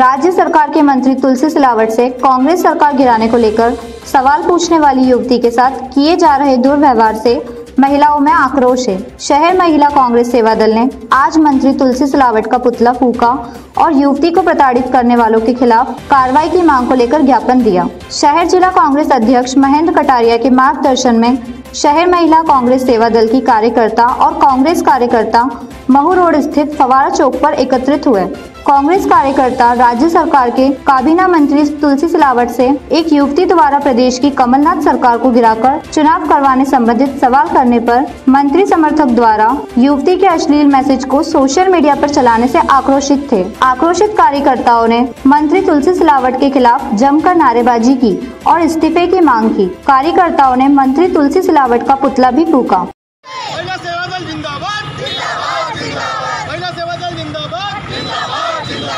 राज्य सरकार के मंत्री तुलसी सिलावट से कांग्रेस सरकार गिराने को लेकर सवाल पूछने वाली युवती के साथ किए जा रहे दुर्व्यवहार से महिलाओं में आक्रोश है। शहर महिला कांग्रेस सेवा दल ने आज मंत्री तुलसी सिलावट का पुतला फूका और युवती को प्रताड़ित करने वालों के खिलाफ कार्रवाई की मांग को लेकर ज्ञापन दिया। शहर जिला कांग्रेस अध्यक्ष महेंद्र कटारिया के मार्गदर्शन में शहर महिला कांग्रेस सेवा दल की कार्यकर्ता और कांग्रेस कार्यकर्ता महू रोड स्थित फवारा चौक पर एकत्रित हुए। कांग्रेस कार्यकर्ता राज्य सरकार के काबीना मंत्री तुलसी सिलावट से एक युवती द्वारा प्रदेश की कमलनाथ सरकार को गिराकर चुनाव करवाने संबंधित सवाल करने पर मंत्री समर्थक द्वारा युवती के अश्लील मैसेज को सोशल मीडिया पर चलाने से आक्रोशित थे। आक्रोशित कार्यकर्ताओं ने मंत्री तुलसी सिलावट के खिलाफ जमकर नारेबाजी की और इस्तीफे की मांग की। कार्यकर्ताओं ने मंत्री तुलसी का पुतला भी फूका महिला सेवा दल जिंदाबाद महिला सेवा दल जिंदाबाद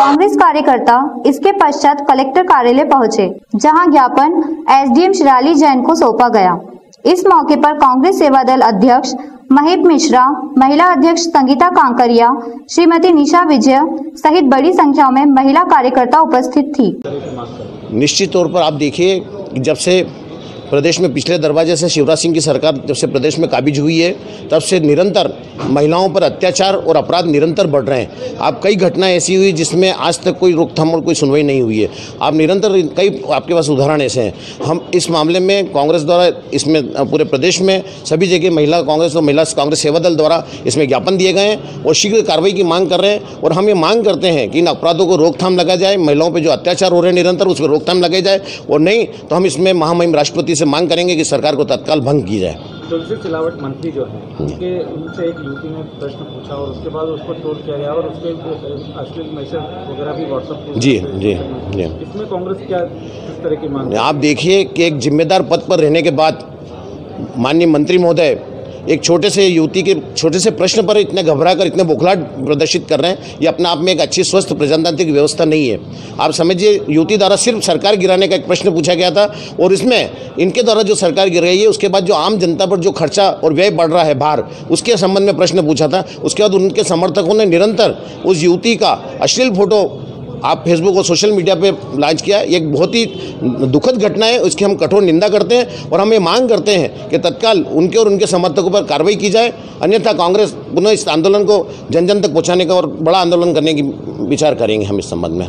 कांग्रेस कार्यकर्ता इसके पश्चात कलेक्टर कार्यालय पहुँचे, जहाँ ज्ञापन एसडीएम शिराली जैन को सौंपा गया। इस मौके पर कांग्रेस सेवा दल अध्यक्ष महेप मिश्रा, महिला अध्यक्ष संगीता कांकरिया, श्रीमती निशा विजय सहित बड़ी संख्या में महिला कार्यकर्ता उपस्थित थी। निश्चित तौर पर आप देखिए जब से प्रदेश में पिछले दरवाजे से शिवराज सिंह की सरकार जब से प्रदेश में काबिज हुई है, तब से निरंतर महिलाओं पर अत्याचार और अपराध निरंतर बढ़ रहे हैं। आप कई घटनाएँ ऐसी हुई जिसमें आज तक कोई रोकथाम और कोई सुनवाई नहीं हुई है। आप निरंतर कई आपके पास उदाहरण ऐसे हैं। हम इस मामले में कांग्रेस द्वारा इसमें, पूरे प्रदेश में सभी जगह महिला कांग्रेस और महिला कांग्रेस सेवा दल द्वारा इसमें ज्ञापन दिए गए हैं और शीघ्र कार्रवाई की मांग कर रहे हैं और हम ये मांग करते हैं कि इन अपराधों को रोकथाम लगा जाए, महिलाओं पर जो अत्याचार हो रहे हैं निरंतर उसको रोकथाम लगाई जाए और नहीं तो हम इसमें महामहिम राष्ट्रपति से मांग करेंगे कि सरकार को तत्काल भंग की जाए। तुलसी सिलावट मंत्री जो है उनके उनसे एक युवती ने प्रश्न पूछा और उसके बाद उसको ट्रोल किया गया और उसके अश्लील मैसेज वगैरह भी जी जी जी। इसमें कांग्रेस क्या किस तरह की मांग आप देखिए कि एक जिम्मेदार पद पर रहने के बाद माननीय मंत्री महोदय एक छोटे से युवती के छोटे से प्रश्न पर इतने घबरा कर, इतने बौखलाहट प्रदर्शित कर रहे हैं, ये अपने आप में एक अच्छी, स्वस्थ, प्रजातांत्रिक व्यवस्था नहीं है। आप समझिए, युवती द्वारा सिर्फ़ सरकार गिराने का एक प्रश्न पूछा गया था, और इसमें इनके द्वारा जो सरकार गिर रही है, उसके बाद जो आम जनता पर जो खर्चा और व्यय बढ़ रहा है बाहर, उसके संबंध में प्रश्न पूछा था। उसके बाद उनके समर्थकों ने निरंतर उस युवती का अश्लील फ़ोटो आप फेसबुक और सोशल मीडिया पे लॉन्च किया एक बहुत ही दुखद घटना है उसकी हम कठोर निंदा करते हैं और हम ये मांग करते हैं कि तत्काल उनके और उनके समर्थकों पर कार्रवाई की जाए। अन्यथा कांग्रेस पुनः इस आंदोलन को जन जन तक पहुँचाने का और बड़ा आंदोलन करने की विचार करेंगे हम इस संबंध में।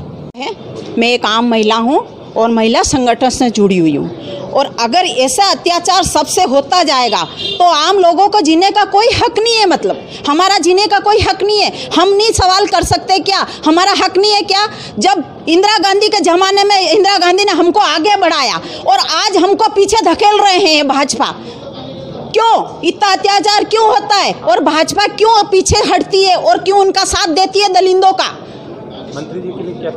मैं एक आम महिला हूँ। और महिला संगठन से जुड़ी हुई हूँ। और अगर ऐसा अत्याचार सबसे होता जाएगा तो आम लोगों को जीने का कोई हक नहीं है मतलब। हमारा जीने का कोई हक नहीं है। हम नहीं सवाल कर सकते क्या? हमारा हक नहीं है क्या? जब इंदिरा गांधी के ज़माने में इंदिरा गांधी ने हमको आगे बढ़ाया और आज हमको पीछे धकेल रहे हैं भाजपा, क्यों? इतना अत्याचार क्यों होता है? और भाजपा क्यों पीछे हटती है और क्यों उनका साथ देती है दलिंदों का? मंत्री जी के लिए क्या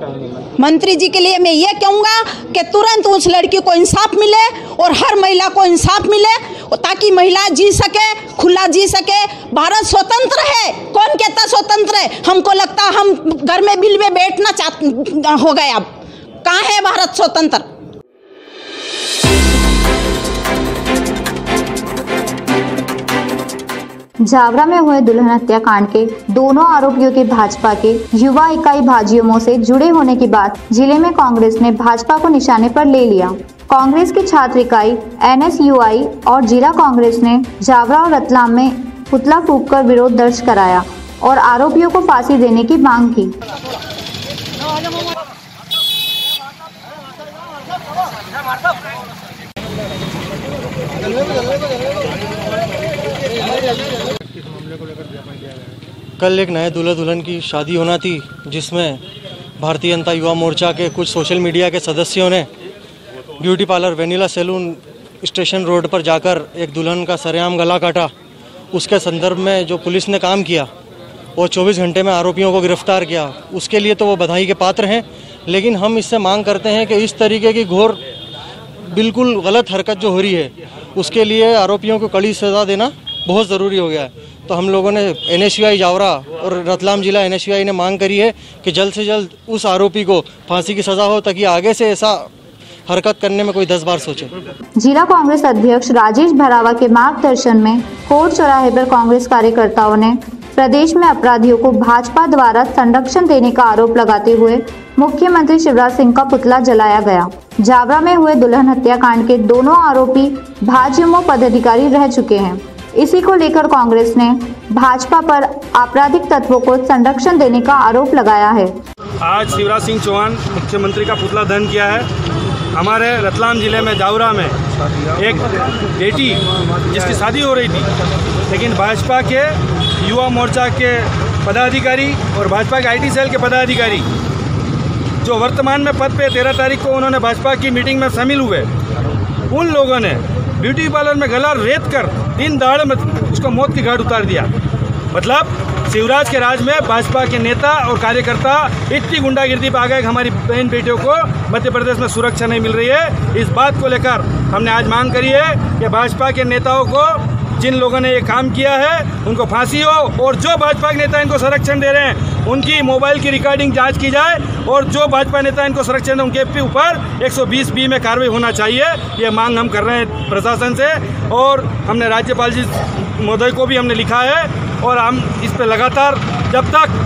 मंत्री? जी के लिए मैं ये कहूँगा कि तुरंत उस लड़की को इंसाफ मिले और हर महिला को इंसाफ मिले ताकि महिला जी सके, खुला जी सके। भारत स्वतंत्र है। कौन कहता स्वतंत्र है? हमको लगता हम घर में बिल में बैठना चाह, हो गए अब। कहाँ है भारत स्वतंत्र? जावरा में हुए दुल्हन हत्याकांड के दोनों आरोपियों के भाजपा के युवा इकाई भाजयुमों से जुड़े होने के बाद ज़िले में कांग्रेस ने भाजपा को निशाने पर ले लिया। कांग्रेस की छात्र इकाई, एनएसयूआई और जिला कांग्रेस ने जावरा और रतलाम में पुतला फूक कर विरोध दर्ज कराया और आरोपियों को फांसी देने की मांग की। कल एक नए दूल्हा दुल्हन की शादी होना थी, जिसमें भारतीय जनता युवा मोर्चा के कुछ सोशल मीडिया के सदस्यों ने beauty parlour vanilla salon station road पर जाकर एक दुल्हन का सरेआम गला काटा। उसके संदर्भ में जो पुलिस ने काम किया, वो 24 घंटे में आरोपियों को गिरफ़्तार किया। उसके लिए तो वो बधाई के पात्र हैं, लेकिन हम इससे मांग करते हैं कि इस तरीके की घोर, बिल्कुल गलत हरकत जो हो रही है, उसके लिए आरोपियों को कड़ी सज़ा देना बहुत ज़रूरी हो गया है। तो हम लोगों ने एन जावरा और रतलाम जिला एन ने मांग करी है कि जल्द से जल्द उस आरोपी को फांसी की सज़ा हो ताकि आगे से ऐसा हरकत करने में कोई दस बार सोचे। जिला कांग्रेस अध्यक्ष राजेश भरावा के मार्गदर्शन में कोट चौराहे पर कांग्रेस कार्यकर्ताओं ने प्रदेश में अपराधियों को भाजपा द्वारा संरक्षण देने का आरोप लगाते हुए मुख्यमंत्री शिवराज सिंह का पुतला जलाया गया। जावरा में हुए दुल्हन हत्याकांड के दोनों आरोपी भाजयुमो पदाधिकारी रह चुके हैं। इसी को लेकर कांग्रेस ने भाजपा पर आपराधिक तत्वों को संरक्षण देने का आरोप लगाया है। आज शिवराज सिंह चौहान मुख्यमंत्री का पुतला दहन किया है। हमारे रतलाम ज़िले में जावरा में एक बेटी जिसकी शादी हो रही थी, लेकिन भाजपा के युवा मोर्चा के पदाधिकारी और भाजपा के आईटी सेल के पदाधिकारी जो वर्तमान में पद पे तेरह तारीख को उन्होंने भाजपा की मीटिंग में शामिल हुए, उन लोगों ने ब्यूटी पार्लर में गला रेत कर दिन दहाड़े में उसको मौत की घाट उतार दिया। मतलब शिवराज के राज में भाजपा के नेता और कार्यकर्ता इतनी गुंडागिर्दी पर आ गए कि हमारी बहन बेटियों को मध्य प्रदेश में सुरक्षा नहीं मिल रही है। इस बात को लेकर हमने आज मांग करी है कि भाजपा के नेताओं को जिन लोगों ने ये काम किया है, उनको फांसी हो और जो भाजपा के नेता इनको संरक्षण दे रहे हैं, उनकी मोबाइल की रिकॉर्डिंग जाँच की जाए और जो भाजपा नेता इनको सुरक्षित उनके ऊपर 120 बी में कार्रवाई होना चाहिए। ये मांग हम कर रहे हैं प्रशासन से और हमने राज्यपाल जी महोदय को भी हमने लिखा है और हम इस पर लगातार जब तक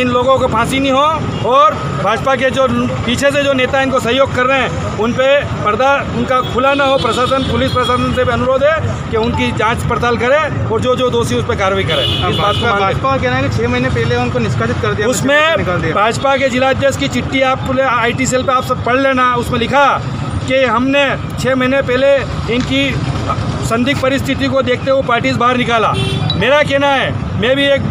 इन लोगों को फांसी नहीं हो और भाजपा के जो पीछे से जो नेता इनको सहयोग कर रहे हैं उन पे पर्दा उनका खुला ना हो प्रशासन पुलिस प्रशासन से भी अनुरोध है कि उनकी जाँच पड़ताल करे और जो जो दोषी उस पर कार्रवाई करे। भाजपा का कहना है कि छह महीने पहले उनको निष्कासित कर दिया उसमें भाजपा के जिलाध्यक्ष की चिट्ठी आप आई टी सेल पर आप सब पढ़ लेना उसमें लिखा कि हमने छः महीने पहले इनकी संदिग्ध परिस्थिति को देखते हुए पार्टी से बाहर निकाला। मेरा कहना है मैं भी एक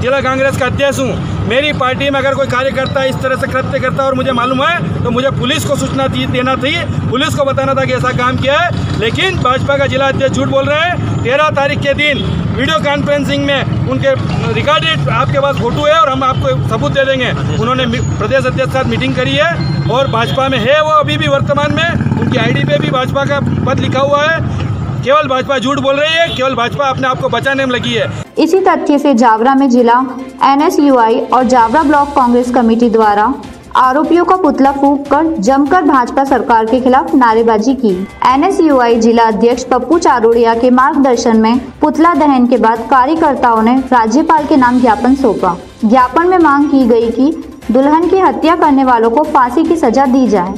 जिला कांग्रेस का अध्यक्ष हूँ मेरी पार्टी में अगर कोई कार्यकर्ता इस तरह से कृत्य करता है और मुझे मालूम है तो मुझे पुलिस को सूचना देना थी। पुलिस को बताना था कि ऐसा काम किया है। लेकिन भाजपा का जिला अध्यक्ष झूठ बोल रहे हैं। तेरह तारीख के दिन वीडियो कॉन्फ्रेंसिंग में उनके रिकॉर्डेड आपके पास फ़ोटो है और हम आपको सबूत दे देंगे। उन्होंने प्रदेश अध्यक्ष साथ मीटिंग करी है और भाजपा में है वो अभी भी वर्तमान में। उनकी आईडी पे भी भाजपा का पद लिखा हुआ है। केवल भाजपा झूठ बोल रही है, केवल भाजपा अपने आप को बचाने में लगी है। इसी तथ्य से जावरा में जिला एनएसयूआई और जावरा ब्लॉक कांग्रेस कमेटी द्वारा आरोपियों का पुतला फूक कर जमकर भाजपा सरकार के खिलाफ नारेबाजी की। एनएसयूआई जिला अध्यक्ष पप्पू चारोड़िया के मार्गदर्शन में पुतला दहन के बाद कार्यकर्ताओं ने राज्यपाल के नाम ज्ञापन सौंपा। ज्ञापन में मांग की गई कि दुल्हन की हत्या करने वालों को फांसी की सजा दी जाए।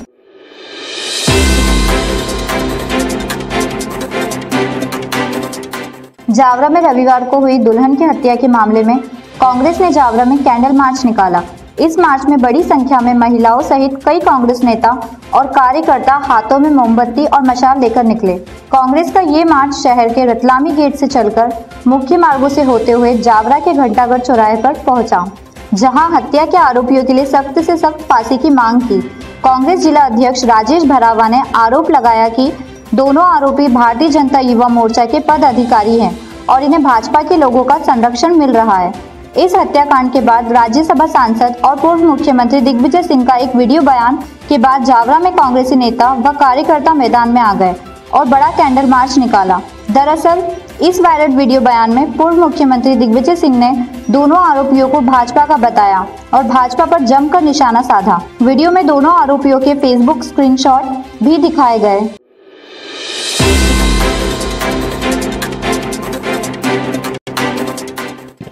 जावरा में रविवार को हुई दुल्हन की हत्या के मामले में कांग्रेस ने जावरा में कैंडल मार्च निकाला। इस मार्च में बड़ी संख्या में महिलाओं सहित कई कांग्रेस नेता और कार्यकर्ता हाथों में मोमबत्ती और मशाल लेकर निकले। कांग्रेस का ये मार्च शहर के रतलामी गेट से चलकर मुख्य मार्गों से होते हुए जावरा के घंटागढ़ चौराहे पर पहुँचा, जहाँ हत्या के आरोपियों के लिए सख्त से सख्त फांसी की मांग की। कांग्रेस जिला अध्यक्ष राजेश भरावा ने आरोप लगाया कि दोनों आरोपी भारतीय जनता युवा मोर्चा के पद अधिकारी हैं। और इन्हें भाजपा के लोगों का संरक्षण मिल रहा है। इस हत्याकांड के बाद राज्यसभा सांसद और पूर्व मुख्यमंत्री दिग्विजय सिंह का एक वीडियो बयान के बाद जावरा में कांग्रेसी नेता व कार्यकर्ता मैदान में आ गए और बड़ा कैंडल मार्च निकाला। दरअसल, इस वायरल वीडियो बयान में पूर्व मुख्यमंत्री दिग्विजय सिंह ने दोनों आरोपियों को भाजपा का बताया और भाजपा पर जमकर निशाना साधा। वीडियो में दोनों आरोपियों के फेसबुक स्क्रीनशॉट भी दिखाए गए।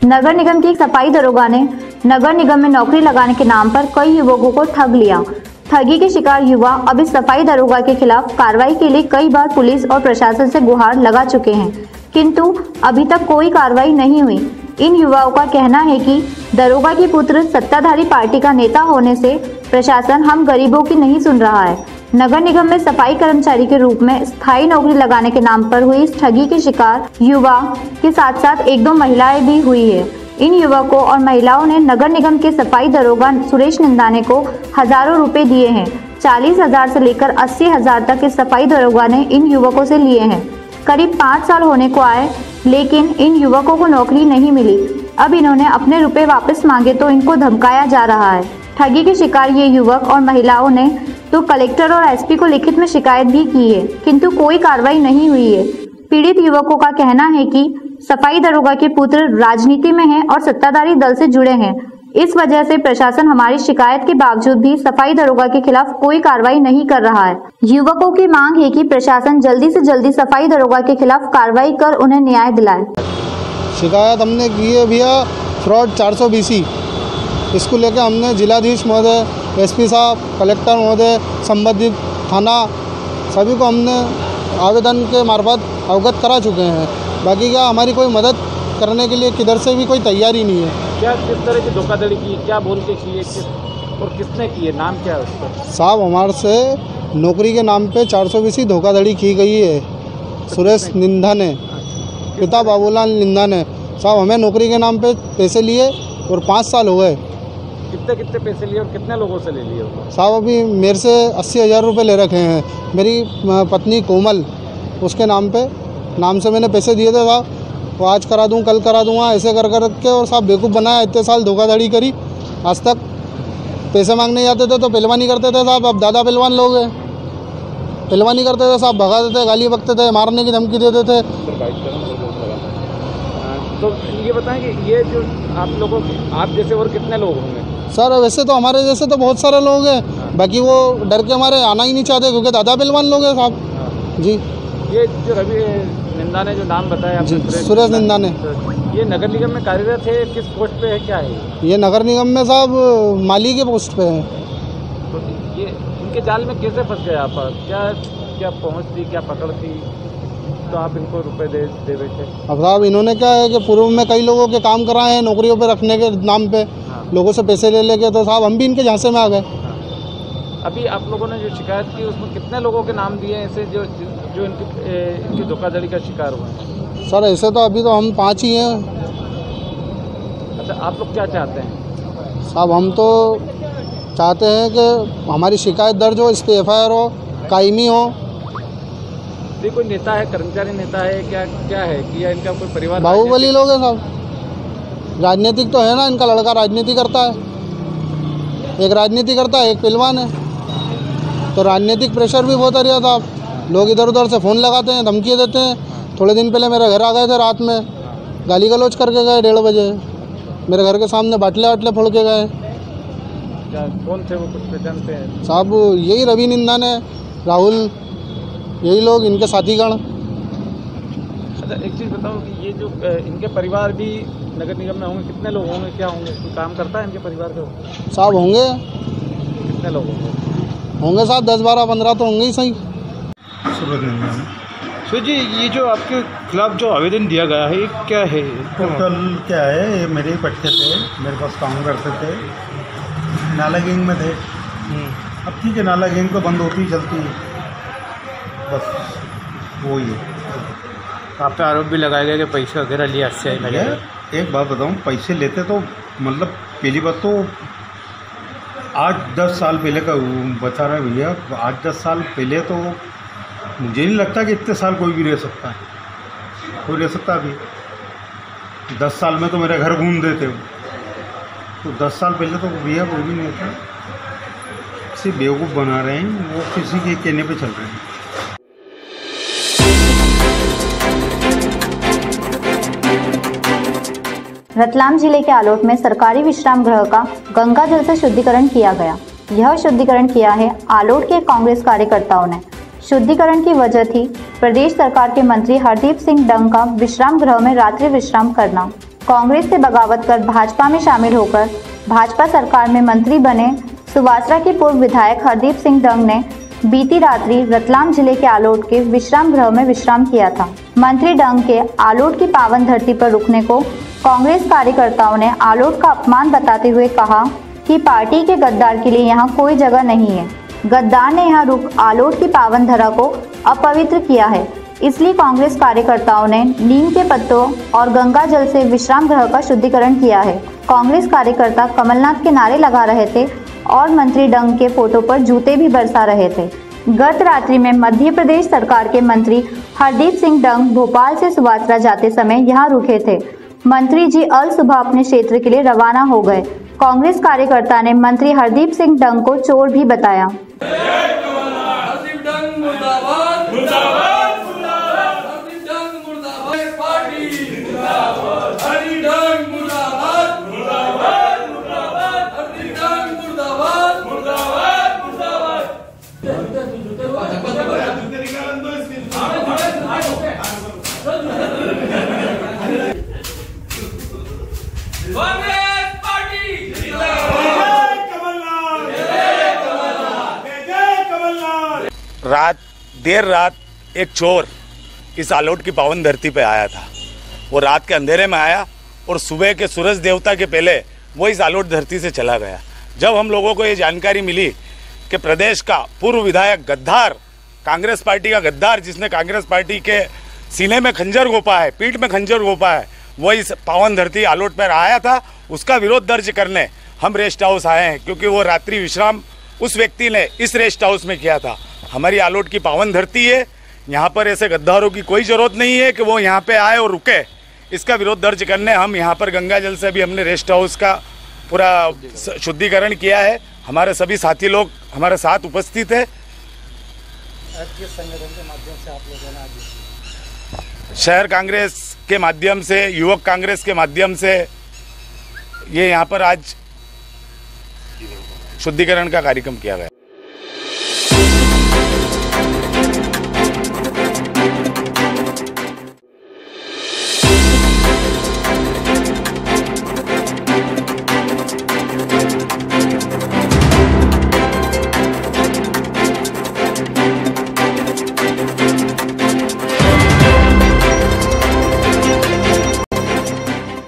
नगर निगम की एक सफ़ाई दरोगा ने नगर निगम में नौकरी लगाने के नाम पर कई युवकों को ठग लिया। ठगी के शिकार युवा अब इस सफ़ाई दरोगा के खिलाफ कार्रवाई के लिए कई बार पुलिस और प्रशासन से गुहार लगा चुके हैं, किंतु अभी तक कोई कार्रवाई नहीं हुई। इन युवाओं का कहना है कि दरोगा की पुत्र सत्ताधारी पार्टी का नेता होने से प्रशासन हम गरीबों की नहीं सुन रहा है। नगर निगम में सफ़ाई कर्मचारी के रूप में स्थायी नौकरी लगाने के नाम पर हुई ठगी के शिकार युवा के साथ साथ एक दो महिलाएँ भी हुई है। इन युवकों और महिलाओं ने नगर निगम के सफ़ाई दरोगा सुरेश निंदाने को हज़ारों रुपए दिए हैं। चालीस हज़ार से लेकर अस्सी हज़ार तक के सफ़ाई दरोगा ने इन युवकों से लिए हैं। करीब पाँच साल होने को आए, लेकिन इन युवकों को नौकरी नहीं मिली। अब इन्होंने अपने रुपए वापस मांगे तो इनको धमकाया जा रहा है। ठगी के शिकार ये युवक और महिलाओं ने तो कलेक्टर और एसपी को लिखित में शिकायत भी की है, किंतु कोई कार्रवाई नहीं हुई है। पीड़ित युवकों का कहना है कि सफ़ाई दरोगा के पुत्र राजनीति में हैं और सत्ताधारी दल से जुड़े हैं। इस वजह से प्रशासन हमारी शिकायत के बावजूद भी सफ़ाई दरोगा के खिलाफ कोई कार्रवाई नहीं कर रहा है। युवकों की मांग है कि प्रशासन जल्दी से जल्दी सफ़ाई दरोगा के खिलाफ कार्रवाई कर उन्हें न्याय दिलाए। शिकायत हमने की है भैया, फ्रॉड चार सौ इसको लेकर हमने जिलाधीश महोदय एसपी साहब कलेक्टर महोदय संबंधित थाना सभी को हमने आवेदन के मार्फत अवगत करा चुके हैं। बाकी क्या हमारी कोई मदद करने के लिए किधर से भी कोई तैयारी नहीं है। क्या किस तरह की धोखाधड़ी की क्या बोल के की किस और किसने की है नाम क्या है उसका? साहब हमारे से नौकरी के नाम पे चार सौ बीसी धोखाधड़ी की गई है। सुरेश निंदा ने पिता बाबूलाल निंदा ने साहब हमें नौकरी के नाम पे पैसे लिए और पाँच साल हो गए। कितने कितने पैसे लिए और कितने लोगों से ले लिए? साहब, अभी मेरे से अस्सी हज़ार रुपये ले रखे हैं। मेरी पत्नी कोमल, उसके नाम पे, नाम से मैंने पैसे दिए थे साहब वो आज करा दूँ, कल करा दूँगा ऐसे कर कर के और साहब, बेवकूफ़ बनाया इतने साल धोखाधड़ी करी। आज तक पैसे मांगने जाते थे तो पहलवानी करते थे साहब। अब दादा पहलवान लोग हैं। पहलवानी करते थे साहब भगाते थे गाली बकते थे, मारने की धमकी देते थे। तो ये बताएँ कि ये जो आप लोगों आप जैसे और कितने लोग होंगे? सर वैसे तो हमारे जैसे तो बहुत सारे लोग हैं। बाकी वो डर के हमारे आना ही नहीं चाहते क्योंकि दादा पहलवान लोग हैं साहब। जी। ये जो रवि निंदा ने जो नाम बताया जी, सुरेश निंदा ने। ये नगर निगम में कार्यरत है? किस पोस्ट पे है? क्या है? ये? ये नगर निगम में साहब माली के पोस्ट पे है। तो ये इनके जाल में कैसे फंस गए आप? क्या क्या पहुँच थी? क्या पकड़ थी? तो आप इनको रुपए दे दे बैठे अब साहब इन्होंने क्या है कि पूर्व में कई लोगों के काम कराए हैं नौकरियों पे रखने के नाम पे हाँ। लोगों से पैसे ले लेके तो साहब हम भी इनके झांसे में आ गए। अभी आप लोगों ने जो शिकायत की उसमें कितने लोगों के नाम दिए ऐसे जो जो इनकी ए, इनकी धोखाधड़ी का शिकार हुआ? हैं सर ऐसे तो अभी तो हम पाँच ही हैं। अच्छा आप लोग क्या चाहते हैं? साहब हम तो चाहते हैं कि हमारी शिकायत दर्ज हो इस पर एफ़ हो कायमी हो ये कोई नेता है कर्मचारी नेता है क्या क्या है कि या इनका कोई परिवार बाहुबली लोग हैं साहब राजनीतिक तो है ना इनका लड़का राजनीति करता है। एक राजनीति करता है एक पहलवान है। तो राजनीतिक प्रेशर भी बहुत आ रहा था। लोग इधर उधर से फ़ोन लगाते हैं धमकी देते हैं। थोड़े दिन पहले मेरे घर आ गए थे रात में। गाली गलौज करके गए डेढ़ बजे। मेरे घर के सामने बाटले वाटले फोड़ के गए। कौन थे वो कुछ पहचानते हैं? साहब यही रवि निंदा ने राहुल यही लोग इनके साथीगण। अच्छा एक चीज़ बताओ कि ये जो इनके परिवार भी नगर निगम में होंगे कितने लोग होंगे क्या होंगे? कोई काम करता है इनके परिवार के साहब होंगे। कितने लोग होंगे? होंगे साहब दस बारह पंद्रह तो होंगे ही सही। सर जी ये जो आपके खिलाफ जो आवेदन दिया गया है ये क्या है? टोटल क्या है? ये मेरे ही बच्चे थे मेरे पास काम करते थे। नाला गैंग में थे। अब ठीक है नाला गैंग तो बंद होती ही चलती है। बस वो ही है। आप पे आरोप भी लगाया गया कि पैसे वगैरह लिए अच्छे लगे एक बात बताऊँ पैसे लेते तो मतलब पहली बात तो आज दस साल पहले का बता रहा है भैया आज दस साल पहले तो मुझे नहीं लगता कि इतने साल कोई भी रह सकता है। कोई रह सकता अभी दस साल में तो मेरे घर घूम देते हो तो दस साल पहले तो भैया कोई भी नहीं था सिर्फ़ बेवकूफ़ बना रहे हैं वो किसी के कहने पे चल रहे हैं। रतलाम ज़िले के आलोट में सरकारी विश्राम गृह का गंगा जल से शुद्धिकरण किया गया। यह शुद्धिकरण किया है आलोट के कांग्रेस कार्यकर्ताओं ने। शुद्धिकरण की वजह थी प्रदेश सरकार के मंत्री हरदीप सिंह डंग का विश्राम गृह में रात्रि विश्राम करना। कांग्रेस से बगावत कर भाजपा में शामिल होकर भाजपा सरकार में मंत्री बने सुवासरा के पूर्व विधायक हरदीप सिंह डंग ने बीती रात्रि रतलाम ज़िले के आलोट के विश्राम गृह में विश्राम किया था। मंत्री डंग के आलोट की पावन धरती पर रुकने को कांग्रेस कार्यकर्ताओं ने आलोट का अपमान बताते हुए कहा कि पार्टी के गद्दार के लिए यहाँ कोई जगह नहीं है। गद्दार ने यहाँ रुक आलोट की पावन धरा को अपवित्र किया है। इसलिए कांग्रेस कार्यकर्ताओं ने नीम के पत्तों और गंगा जल से विश्राम गृह का शुद्धिकरण किया है। कांग्रेस कार्यकर्ता कमलनाथ के नारे लगा रहे थे और मंत्री डंग के फ़ोटो पर जूते भी बरसा रहे थे। गत रात्रि में मध्य प्रदेश सरकार के मंत्री हरदीप सिंह डंग भोपाल से सुवासरा जाते समय यहाँ रुके थे। मंत्री जी अल सुबह अपने क्षेत्र के लिए रवाना हो गए। कांग्रेस कार्यकर्ता ने मंत्री हरदीप सिंह डंग को चोर भी बताया। रात, देर रात एक चोर इस आलोट की पावन धरती पे आया था। वो रात के अंधेरे में आया और सुबह के सूरज देवता के पहले वो इस आलोट धरती से चला गया। जब हम लोगों को ये जानकारी मिली कि प्रदेश का पूर्व विधायक गद्दार, कांग्रेस पार्टी का गद्दार जिसने कांग्रेस पार्टी के सीने में खंजर गोपा है, पीठ में खंजर गोपा है, वो इस पावन धरती आलोट पर आया था। उसका विरोध दर्ज करने हम रेस्ट हाउस आए हैं, क्योंकि वो रात्रि विश्राम उस व्यक्ति ने इस रेस्ट हाउस में किया था। हमारी आलोट की पावन धरती है। यहाँ पर ऐसे गद्दारों की कोई ज़रूरत नहीं है कि वो यहाँ पे आए और रुके। इसका विरोध दर्ज करने हम यहाँ पर गंगा जल से भी हमने रेस्ट हाउस का पूरा शुद्धिकरण। किया है। हमारे सभी साथी लोग हमारे साथ उपस्थित है। शहर कांग्रेस के माध्यम से युवक कांग्रेस के माध्यम से ये यहाँ पर आज शुद्धिकरण का कार्यक्रम किया गया।